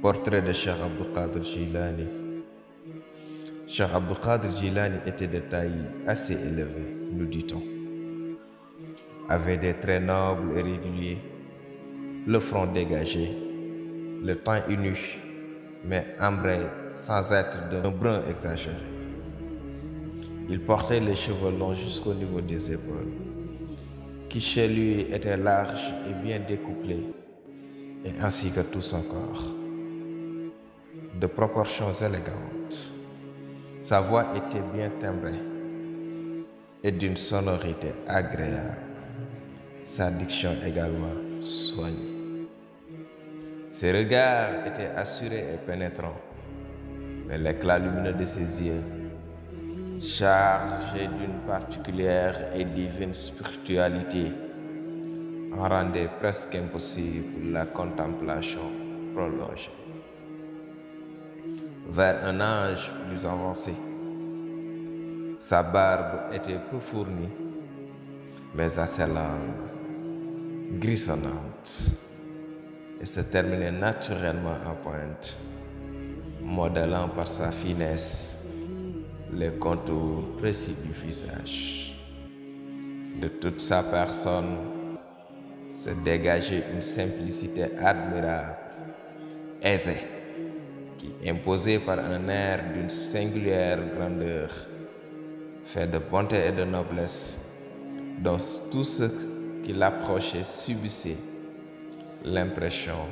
Portrait de Cheikh Abdul Qadir Jilani. Cheikh Qadir Jilani était de taille assez élevée, nous dit-on. Avait des traits nobles et réguliers, le front dégagé, le teint uni, mais ambré sans être d'un brun exagéré. Il portait les cheveux longs jusqu'au niveau des épaules, qui chez lui étaient larges et bien découplés, et ainsi que tout son corps. De proportions élégantes, sa voix était bien timbrée et d'une sonorité agréable, sa diction également soignée. Ses regards étaient assurés et pénétrants, mais l'éclat lumineux de ses yeux chargé d'une particulière et divine spiritualité, en rendait presque impossible la contemplation prolongée. Vers un âge plus avancé, sa barbe était peu fournie, mais assez longue, grisonnante, et se terminait naturellement en pointe, modelant par sa finesse les contours précis du visage. De toute sa personne se dégageait une simplicité admirable, aisée, imposait par un air d'une singulière grandeur, fait de bonté et de noblesse, dont tout ce qui l'approchait subissait l'impression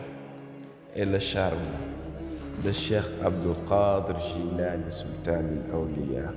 et le charme de Cheikh Abdul Qadir Jilani Sultan al-Awliya